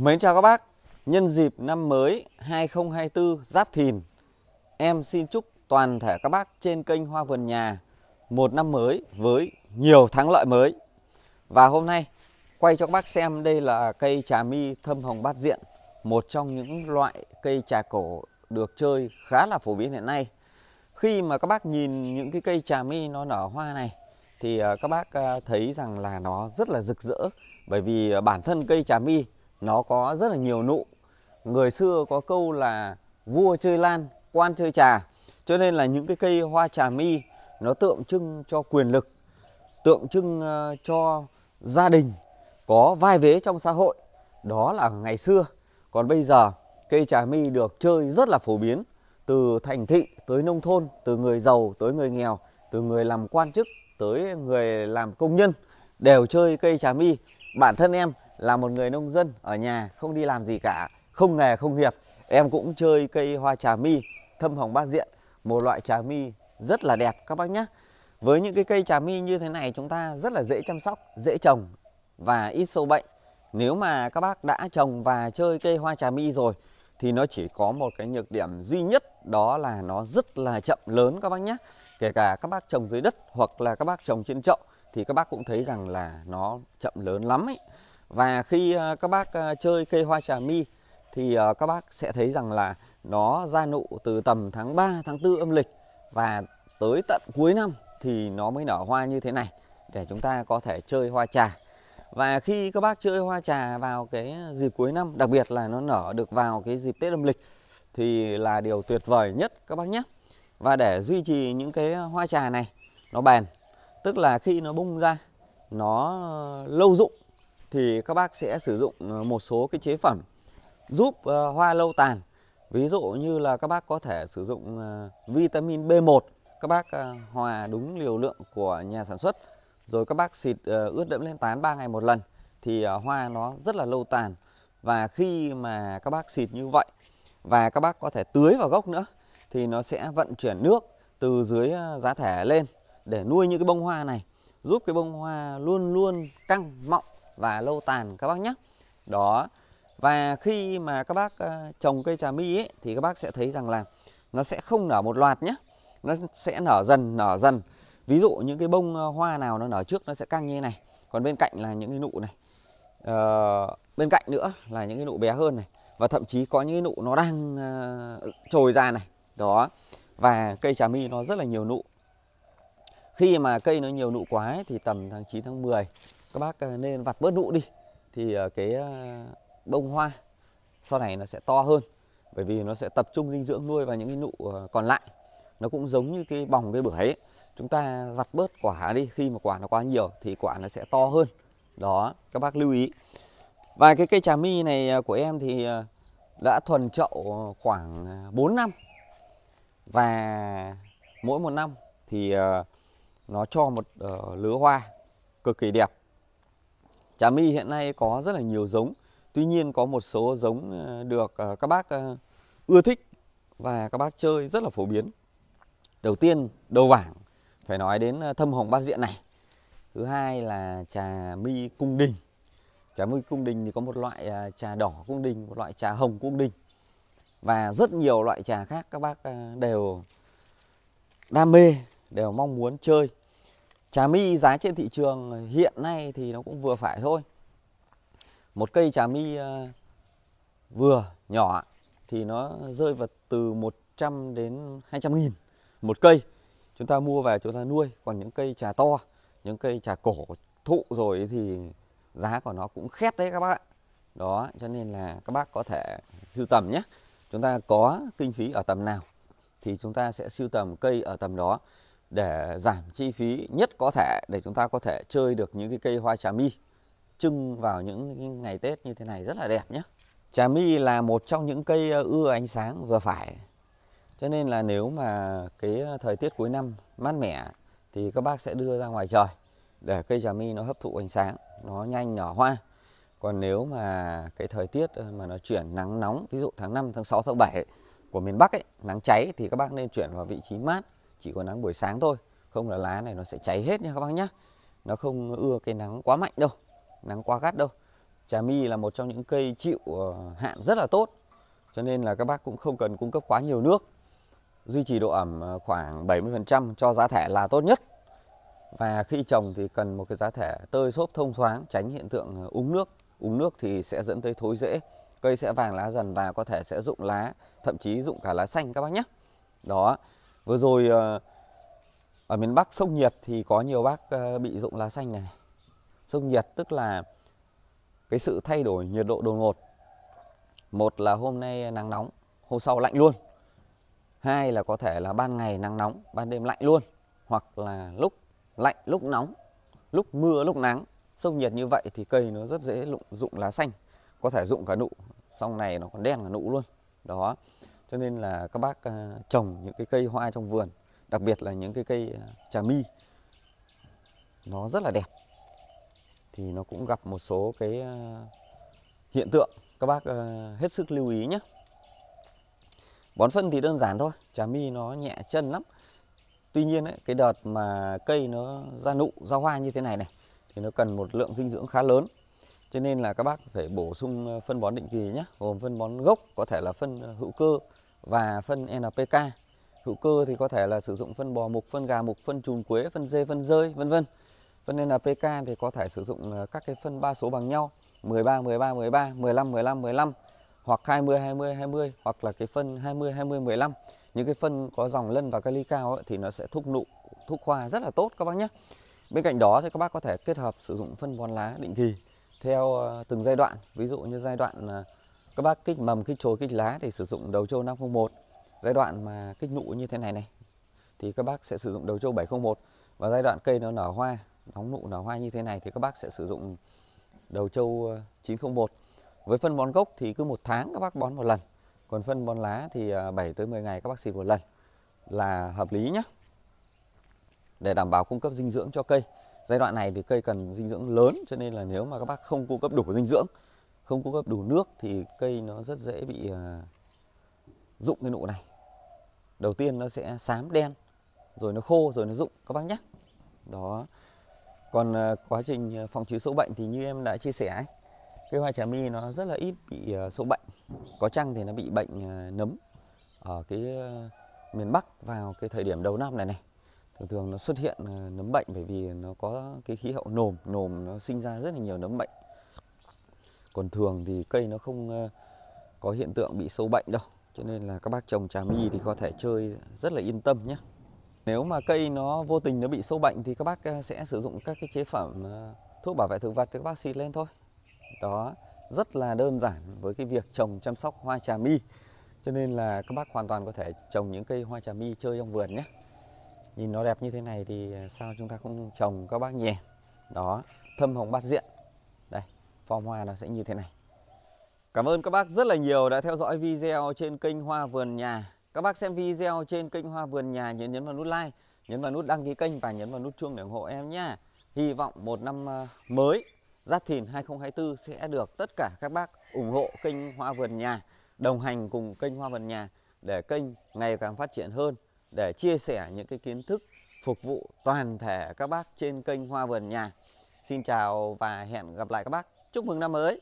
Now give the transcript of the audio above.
Mến chào các bác, nhân dịp năm mới 2024 Giáp Thìn, em xin chúc toàn thể các bác trên kênh Hoa Vườn Nhà một năm mới với nhiều thắng lợi mới. Và hôm nay quay cho các bác xem đây là cây trà mi thâm hồng bát diện, một trong những loại cây trà cổ được chơi khá là phổ biến hiện nay. Khi mà các bác nhìn những cái cây trà mi nó nở hoa này thì à, các bác à, thấy rằng là nó rất là rực rỡ bởi vì à, bản thân cây trà mi nó có rất là nhiều nụ. Người xưa có câu là vua chơi lan, quan chơi trà. Cho nên là những cái cây hoa trà mi nó tượng trưng cho quyền lực, tượng trưng ờ, cho gia đình có vai vế trong xã hội. Đó là ngày xưa. Còn bây giờ cây trà mi được chơi rất là phổ biến từ thành thị tới nông thôn, từ người giàu tới người nghèo, từ người làm quan chức tới người làm công nhân đều chơi cây trà mi. Bản thân em là một người nông dân ở nhà không đi làm gì cả, không nghề không nghiệp, em cũng chơi cây hoa trà mi thâm hồng bát diện, một loại trà mi rất là đẹp các bác nhé. Với những cái cây trà mi như thế này chúng ta rất là dễ chăm sóc, dễ trồng và ít sâu bệnh. Nếu mà các bác đã trồng và chơi cây hoa trà mi rồi thì nó chỉ có một cái nhược điểm duy nhất đó là nó rất là chậm lớn các bác nhé. Kể cả các bác trồng dưới đất hoặc là các bác trồng trên chậu thì các bác cũng thấy rằng là nó chậm lớn lắm ấy. Và khi ờ, các bác ờ, chơi cây hoa trà mi thì ờ, các bác sẽ thấy rằng là nó ra nụ từ tầm tháng 3, tháng 4 âm lịch và tới tận cuối năm thì nó mới nở hoa như thế này để chúng ta có thể chơi hoa trà. Và khi các bác chơi hoa trà vào cái dịp cuối năm, đặc biệt là nó nở được vào cái dịp Tết âm lịch thì là điều tuyệt vời nhất các bác nhé. Và để duy trì những cái hoa trà này nó bền, tức là khi nó bung ra nó lâu dụng thì các bác sẽ sử dụng ờ, một số cái chế phẩm giúp ờ, hoa lâu tàn. Ví dụ như là các bác có thể sử dụng ờ, vitamin B1 các bác hòa đúng liều lượng của nhà sản xuất, rồi các bác xịt ướt đẫm lên tán 3 ngày một lần thì hoa nó rất là lâu tàn và khi mà các bác xịt như vậy và các bác có thể tưới vào gốc nữa thì nó sẽ vận chuyển nước từ dưới giá thể lên để nuôi những cái bông hoa này, giúp cái bông hoa luôn luôn căng mọng và lâu tàn các bác nhé. Đó. Và khi mà các bác uh, trồng cây trà mi ấy, thì các bác sẽ thấy rằng là nó sẽ không nở một loạt nhé. Nó sẽ nở dần nở dần. Ví dụ những cái bông ờ, hoa nào nó nở trước nó sẽ căng như này. Còn bên cạnh là những cái nụ này. Uh, bên cạnh nữa là những cái nụ bé hơn này. Và thậm chí có những cái nụ nó đang uh, trồi ra này. Đó. Và cây trà mi nó rất là nhiều nụ. Khi mà cây nó nhiều nụ quá ấy, thì tầm tháng 9 tháng 10 các bác ờ, nên vặt bớt nụ đi. Thì ờ, cái ờ, bông hoa sau này nó sẽ to hơn, bởi vì nó sẽ tập trung dinh dưỡng nuôi vào những cái nụ còn lại. Nó cũng giống như cái bòng cái bưởi ấy. Chúng ta vặt bớt quả đi, khi mà quả nó quá nhiều thì quả nó sẽ to hơn. Đó, các bác lưu ý. Và cái cây trà mi này của em thì đã thuần chậu khoảng 4 năm. Và mỗi một năm thì nó cho một lứa hoa cực kỳ đẹp trà mi hiện nay có rất là nhiều giống. Tuy nhiên có một số giống ờ, được ờ, các bác ờ, ưa thích và các bác chơi rất là phổ biến. Đầu tiên, đầu bảng, phải nói đến thâm hồng bát diện này. Thứ hai là trà mi cung đình. Trà mi cung đình thì có một loại trà đỏ cung đình, một loại trà hồng cung đình. Và rất nhiều loại trà khác các bác đều đam mê, đều mong muốn chơi trà mi giá trên thị trường hiện nay thì nó cũng vừa phải thôi. Một cây trà mi ờ, vừa nhỏ thì nó rơi vào từ 100 đến 200 nghìn một cây. Chúng ta mua về, chúng ta nuôi. Còn những cây trà to, những cây trà cổ, thụ rồi thì giá của nó cũng khét đấy các bác ạ. Đó, cho nên là các bác có thể sưu tầm nhé. Chúng ta có kinh phí ở tầm nào thì chúng ta sẽ sưu tầm cây ở tầm đó để giảm chi phí nhất có thể để chúng ta có thể chơi được những cái cây hoa trà mi trưng vào những ngày Tết như thế này rất là đẹp nhé. Trà mi là một trong những cây ờ, ưa ánh sáng vừa phải cho nên là nếu mà cái ờ, thời tiết cuối năm mát mẻ thì các bác sẽ đưa ra ngoài trời để cây trà mi nó hấp thụ ánh sáng, nó nhanh nở hoa. Còn nếu mà cái thời tiết ờ, mà nó chuyển nắng nóng, ví dụ tháng 5, tháng 6, tháng 7 của miền Bắc ấy, nắng cháy thì các bác nên chuyển vào vị trí mát, chỉ có nắng buổi sáng thôi. Không là lá này nó sẽ cháy hết nha các bác nhé. Nó không ưa cái nắng quá mạnh đâu, nắng quá gắt đâu. Trà my là một trong những cây chịu ờ, hạn rất là tốt cho nên là các bác cũng không cần cung cấp quá nhiều nước. Duy trì độ ẩm ờ, khoảng 70% cho giá thể là tốt nhất. Và khi trồng thì cần một cái giá thể tơi xốp thông thoáng tránh hiện tượng ờ, úng nước. Úng nước thì sẽ dẫn tới thối rễ. Cây sẽ vàng lá dần và có thể sẽ rụng lá, thậm chí rụng cả lá xanh các bác nhé. Đó. Vừa rồi ờ, ở miền Bắc sông nhiệt thì có nhiều bác ờ, bị rụng lá xanh này. Sông nhiệt tức là cái sự thay đổi nhiệt độ đột ngột. Một là hôm nay nắng nóng, hôm sau lạnh luôn. Hai là có thể là ban ngày nắng nóng, ban đêm lạnh luôn. Hoặc là lúc lạnh, lúc nóng, lúc mưa, lúc nắng sông nhiệt như vậy thì cây nó rất dễ lụng, rụng lá xanh. Có thể rụng cả nụ, sau này nó còn đen cả nụ luôn. Đó cho nên là các bác ờ, trồng những cái cây hoa trong vườn đặc biệt là những cái cây ờ, trà mi nó rất là đẹp. Thì nó cũng gặp một số cái ờ, hiện tượng. Các bác hết sức lưu ý nhé. Bón phân thì đơn giản thôi trà mi nó nhẹ chân lắm. Tuy nhiên ấy, cái đợt mà cây nó ra nụ ra hoa như thế này này thì nó cần một lượng dinh dưỡng khá lớn cho nên là các bác phải bổ sung ờ, phân bón định kỳ nhé gồm phân bón gốc có thể là phân ờ, hữu cơ và phân NPK hữu cơ thì có thể là sử dụng phân bò mục phân gà mục phân trùn quế phân dê phân rơi vân vân. Phân NPK thì có thể sử dụng ờ, các cái phân ba số bằng nhau 13 13 13 15 15 15 hoặc 20 20 20 hoặc là cái phân 20 20 15 những cái phân có dòng lân và kali cao ấy, thì nó sẽ thúc nụ thúc hoa rất là tốt các bác nhé. Bên cạnh đó thì các bác có thể kết hợp sử dụng phân bón lá định kỳ theo ờ, từng giai đoạn ví dụ như giai đoạn ờ, các bác kích mầm, kích chồi kích lá thì sử dụng đầu trâu 501 giai đoạn mà kích nụ như thế này này, thì các bác sẽ sử dụng đầu trâu 701 và giai đoạn cây nó nở hoa, nóng nụ nở hoa như thế này thì các bác sẽ sử dụng đầu châu 901. Ờ, Với phân bón gốc thì cứ một tháng các bác bón một lần. Còn phân bón lá thì 7 tới 10 ngày các bác xịt một lần là hợp lý nhé. Để đảm bảo cung cấp dinh dưỡng cho cây. Giai đoạn này thì cây cần dinh dưỡng lớn cho nên là nếu mà các bác không cung cấp đủ dinh dưỡng, không cung cấp đủ nước thì cây nó rất dễ bị à, rụng cái nụ này. Đầu tiên nó sẽ xám đen, rồi nó khô, rồi nó rụng các bác nhé. Đó còn à, quá trình à, phòng trừ sâu bệnh thì như em đã chia sẻ ấy, cây hoa trà mi nó rất là ít bị sâu bệnh có chăng thì nó bị bệnh nấm ở cái miền Bắc vào cái thời điểm đầu năm này này thường thường nó xuất hiện ờ, nấm bệnh bởi vì nó có cái khí hậu nồm nồm nó sinh ra rất là nhiều nấm bệnh còn thường thì cây nó không ờ, có hiện tượng bị sâu bệnh đâu cho nên là các bác trồng trà my thì có thể chơi rất là yên tâm nhé nếu mà cây nó vô tình nó bị sâu bệnh thì các bác ờ, sẽ sử dụng các cái chế phẩm thuốc bảo vệ thực vật thì các bác xịt lên thôi. Đó, rất là đơn giản với cái việc trồng chăm sóc hoa trà mi. Cho nên là các bác hoàn toàn có thể trồng những cây hoa trà mi chơi trong vườn nhé. Nhìn nó đẹp như thế này thì à, sao chúng ta không trồng các bác nhỉ? Đó, thâm hồng bát diện. Đây, form hoa nó sẽ như thế này. Cảm ơn các bác rất là nhiều đã theo dõi video trên kênh Hoa Vườn Nhà. Các bác xem video trên kênh Hoa Vườn Nhà nhớ nhấn vào nút like, nhấn vào nút đăng ký kênh và nhấn vào nút chuông để ủng hộ em nhé. Hy vọng một năm à, mới Giáp Thìn 2024 sẽ được tất cả các bác ủng hộ kênh Hoa Vườn Nhà, đồng hành cùng kênh Hoa Vườn Nhà để kênh ngày càng phát triển hơn, để chia sẻ những cái kiến thức phục vụ toàn thể các bác trên kênh Hoa Vườn Nhà. Xin chào và hẹn gặp lại các bác. Chúc mừng năm mới.